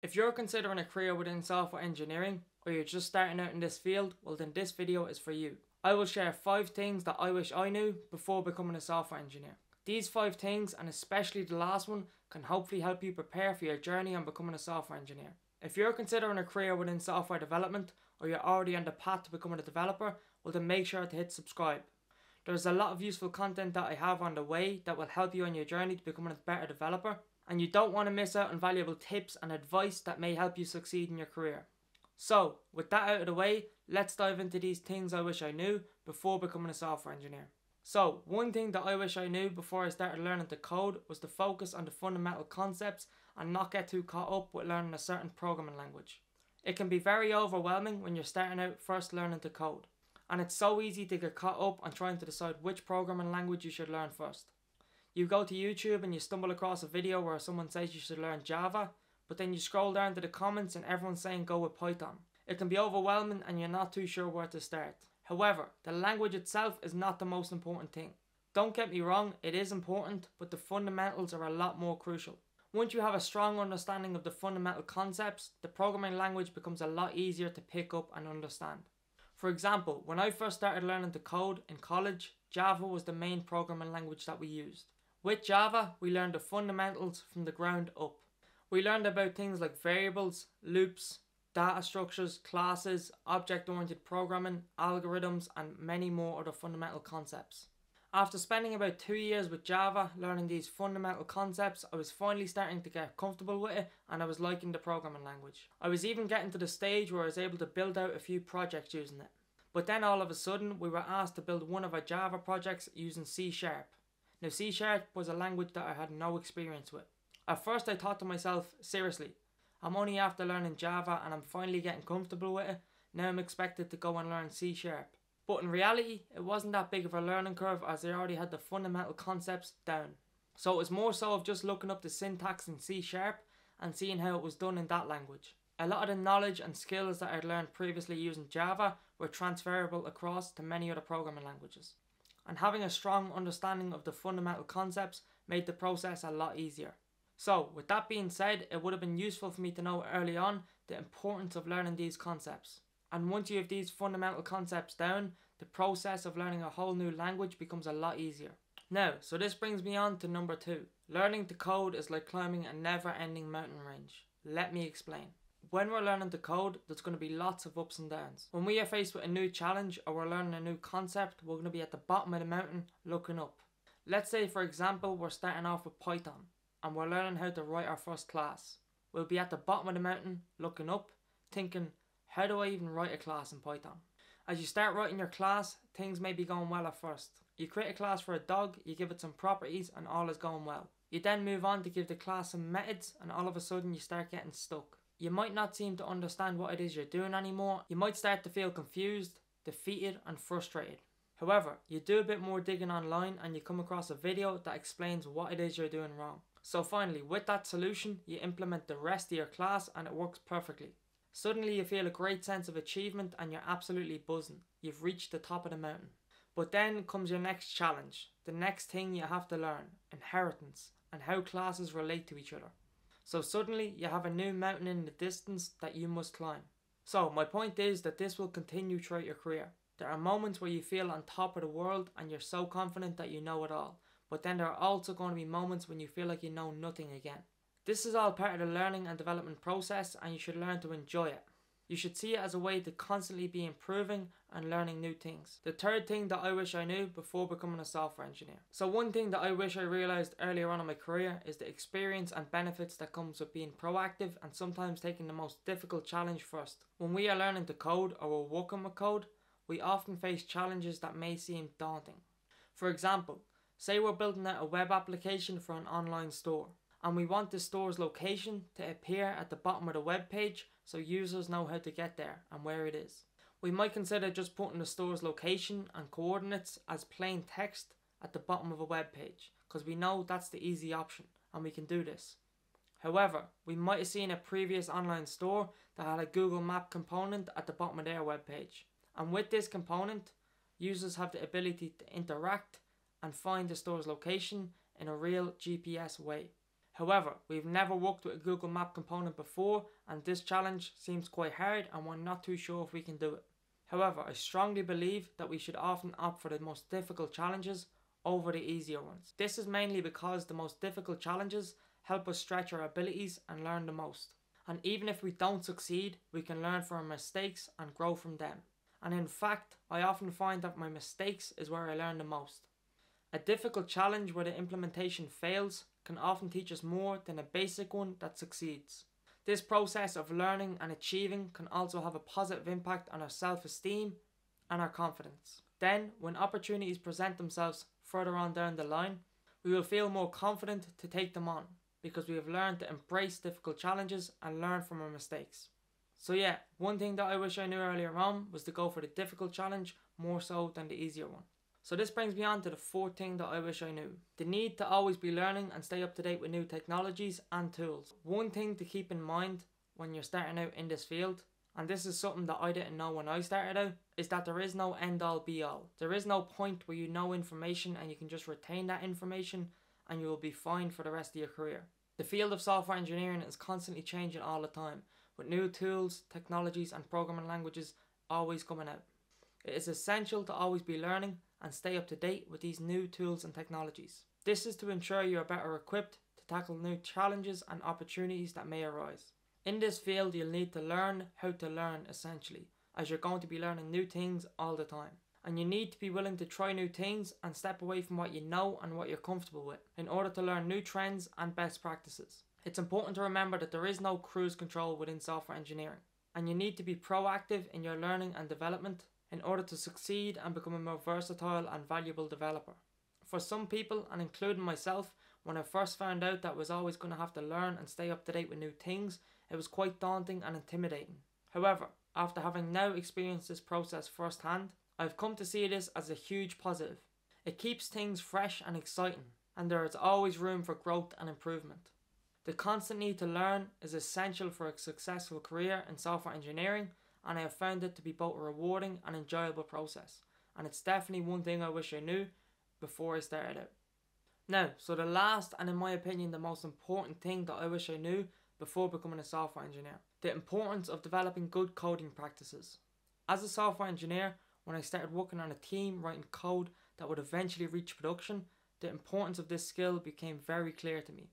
If you're considering a career within software engineering or you're just starting out in this field, well then this video is for you. I will share 5 things that I wish I knew before becoming a software engineer. These 5 things, and especially the last one, can hopefully help you prepare for your journey on becoming a software engineer. If you're considering a career within software development or you're already on the path to becoming a developer, well then make sure to hit subscribe. There's a lot of useful content that I have on the way that will help you on your journey to becoming a better developer and you don't want to miss out on valuable tips and advice that may help you succeed in your career. So, with that out of the way, let's dive into these things I wish I knew before becoming a software engineer. So, one thing that I wish I knew before I started learning to code was to focus on the fundamental concepts and not get too caught up with learning a certain programming language. It can be very overwhelming when you're starting out first learning to code, and it's so easy to get caught up on trying to decide which programming language you should learn first. You go to YouTube and you stumble across a video where someone says you should learn Java, but then you scroll down to the comments and everyone's saying go with Python. It can be overwhelming and you're not too sure where to start. However, the language itself is not the most important thing. Don't get me wrong, it is important, but the fundamentals are a lot more crucial. Once you have a strong understanding of the fundamental concepts, the programming language becomes a lot easier to pick up and understand. For example, when I first started learning to code in college, Java was the main programming language that we used. With Java, we learned the fundamentals from the ground up. We learned about things like variables, loops, data structures, classes, object-oriented programming, algorithms, and many more other fundamental concepts. After spending about two years with Java learning these fundamental concepts, I was finally starting to get comfortable with it and I was liking the programming language. I was even getting to the stage where I was able to build out a few projects using it. But then all of a sudden, we were asked to build one of our Java projects using C Sharp. Now C Sharp was a language that I had no experience with. At first I thought to myself, seriously, I'm only after learning Java and I'm finally getting comfortable with it, now I'm expected to go and learn C Sharp. But in reality, it wasn't that big of a learning curve as I already had the fundamental concepts down. So it was more so of just looking up the syntax in C Sharp and seeing how it was done in that language. A lot of the knowledge and skills that I'd learned previously using Java were transferable across to many other programming languages and having a strong understanding of the fundamental concepts made the process a lot easier. So, with that being said, it would have been useful for me to know early on the importance of learning these concepts. And once you have these fundamental concepts down, the process of learning a whole new language becomes a lot easier. Now, so this brings me on to number two. Learning to code is like climbing a never ending mountain range. Let me explain when we're learning to code, there's going to be lots of ups and downs. When we are faced with a new challenge or we're learning a new concept, we're going to be at the bottom of the mountain looking up. Let's say, for example, we're starting off with Python and we're learning how to write our first class. We'll be at the bottom of the mountain looking up, thinking, how do I even write a class in Python? As you start writing your class, things may be going well at first. You create a class for a dog, you give it some properties, and all is going well. You then move on to give the class some methods, and all of a sudden you start getting stuck you might not seem to understand what it is you're doing anymore. You might start to feel confused, defeated, and frustrated. However, you do a bit more digging online and you come across a video that explains what it is you're doing wrong. So finally, with that solution, you implement the rest of your class and it works perfectly. Suddenly you feel a great sense of achievement and you're absolutely buzzing. You've reached the top of the mountain. But then comes your next challenge, the next thing you have to learn, inheritance, and how classes relate to each other. So suddenly you have a new mountain in the distance that you must climb. So my point is that this will continue throughout your career. There are moments where you feel on top of the world and you're so confident that you know it all. But then there are also going to be moments when you feel like you know nothing again. This is all part of the learning and development process and you should learn to enjoy it. You should see it as a way to constantly be improving and learning new things. The third thing that I wish I knew before becoming a software engineer. So one thing that I wish I realized earlier on in my career is the experience and benefits that comes with being proactive and sometimes taking the most difficult challenge first. When we are learning to code or we're working with code, we often face challenges that may seem daunting. For example, say we're building out a web application for an online store and we want the store's location to appear at the bottom of the web page so users know how to get there and where it is. We might consider just putting the store's location and coordinates as plain text at the bottom of a web page because we know that's the easy option and we can do this. However, we might have seen a previous online store that had a Google Map component at the bottom of their web page. And with this component, users have the ability to interact and find the store's location in a real GPS way. However, we've never worked with a Google Map component before and this challenge seems quite hard and we're not too sure if we can do it. However, I strongly believe that we should often opt for the most difficult challenges over the easier ones. This is mainly because the most difficult challenges help us stretch our abilities and learn the most. And even if we don't succeed, we can learn from our mistakes and grow from them. And in fact, I often find that my mistakes is where I learn the most. A difficult challenge where the implementation fails can often teach us more than a basic one that succeeds. This process of learning and achieving can also have a positive impact on our self esteem and our confidence. Then, when opportunities present themselves further on down the line, we will feel more confident to take them on because we have learned to embrace difficult challenges and learn from our mistakes. So, yeah, one thing that I wish I knew earlier on was to go for the difficult challenge more so than the easier one. So this brings me on to the fourth thing that I wish I knew. The need to always be learning and stay up to date with new technologies and tools. One thing to keep in mind when you're starting out in this field, and this is something that I didn't know when I started out, is that there is no end all be all. There is no point where you know information and you can just retain that information and you will be fine for the rest of your career. The field of software engineering is constantly changing all the time, with new tools, technologies, and programming languages always coming out. It is essential to always be learning and stay up to date with these new tools and technologies. This is to ensure you are better equipped to tackle new challenges and opportunities that may arise. In this field, you'll need to learn how to learn essentially, as you're going to be learning new things all the time. And you need to be willing to try new things and step away from what you know and what you're comfortable with in order to learn new trends and best practices. It's important to remember that there is no cruise control within software engineering, and you need to be proactive in your learning and development in order to succeed and become a more versatile and valuable developer. For some people, and including myself, when I first found out that I was always going to have to learn and stay up to date with new things, it was quite daunting and intimidating. However, after having now experienced this process firsthand, I've come to see this as a huge positive. It keeps things fresh and exciting, and there is always room for growth and improvement. The constant need to learn is essential for a successful career in software engineering and I have found it to be both a rewarding and enjoyable process. And it's definitely one thing I wish I knew before I started out. Now, so the last and in my opinion the most important thing that I wish I knew before becoming a software engineer the importance of developing good coding practices. As a software engineer, when I started working on a team writing code that would eventually reach production, the importance of this skill became very clear to me.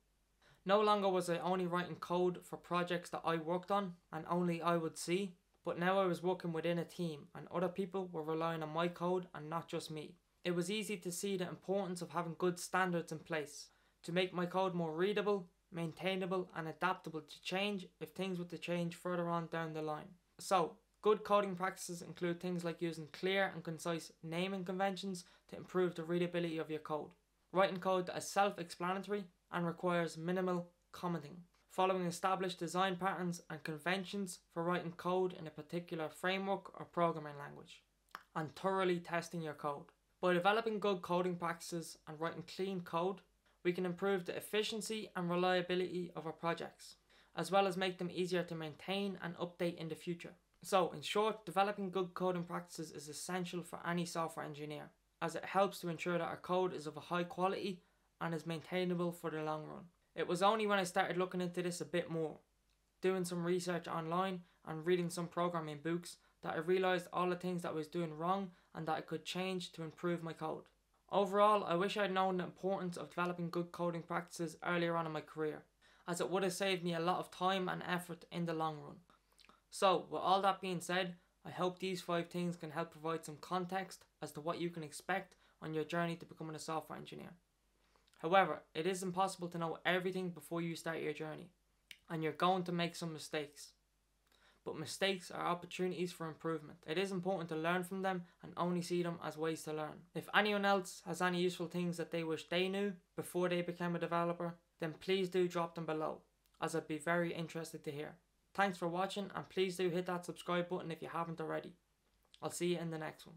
No longer was I only writing code for projects that I worked on and only I would see, but now I was working within a team and other people were relying on my code and not just me. It was easy to see the importance of having good standards in place to make my code more readable, maintainable, and adaptable to change if things were to change further on down the line. So, good coding practices include things like using clear and concise naming conventions to improve the readability of your code, writing code that is self explanatory and requires minimal commenting following established design patterns and conventions for writing code in a particular framework or programming language, and thoroughly testing your code. By developing good coding practices and writing clean code, we can improve the efficiency and reliability of our projects, as well as make them easier to maintain and update in the future. So, in short, developing good coding practices is essential for any software engineer, as it helps to ensure that our code is of a high quality and is maintainable for the long run. It was only when I started looking into this a bit more, doing some research online and reading some programming books, that I realised all the things that I was doing wrong and that I could change to improve my code. Overall, I wish I'd known the importance of developing good coding practices earlier on in my career, as it would have saved me a lot of time and effort in the long run. So, with all that being said, I hope these five things can help provide some context as to what you can expect on your journey to becoming a software engineer. However, it is impossible to know everything before you start your journey, and you're going to make some mistakes. But mistakes are opportunities for improvement. It is important to learn from them and only see them as ways to learn. If anyone else has any useful things that they wish they knew before they became a developer, then please do drop them below, as I'd be very interested to hear. Thanks for watching and please do hit that subscribe button if you haven't already. I'll see you in the next one.